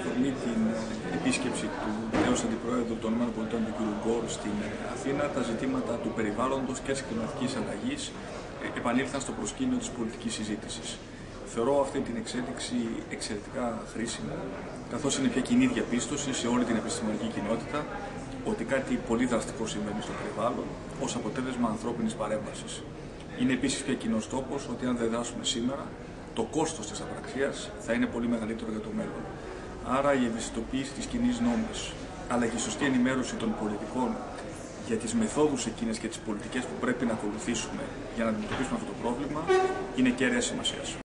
αφορμή την επίσκεψη του νέου αντιπρόεδρου των ΗΠΑ, του κ. Γκόρ, στην Αθήνα, τα ζητήματα του περιβάλλοντος και της κλιματικής αλλαγής ε, επανήλθαν στο προσκήνιο της πολιτικής συζήτησης. Θεωρώ αυτή την εξέλιξη εξαιρετικά χρήσιμη, καθώς είναι πια κοινή διαπίστωση σε όλη την επιστημονική κοινότητα ότι κάτι πολύ δραστικό συμβαίνει στο περιβάλλον ως αποτέλεσμα ανθρώπινης παρέμβασης. Είναι επίσης πια κοινός τόπος ότι αν δεν δράσουμε σήμερα, το κόστος της απραξίας θα είναι πολύ μεγαλύτερο για το μέλλον. Άρα η ευαισθητοποίηση της κοινής νόμης, αλλά και η σωστή ενημέρωση των πολιτικών για τις μεθόδους εκείνες και τις πολιτικές που πρέπει να ακολουθήσουμε για να αντιμετωπίσουμε αυτό το πρόβλημα είναι κέρια σημασίας.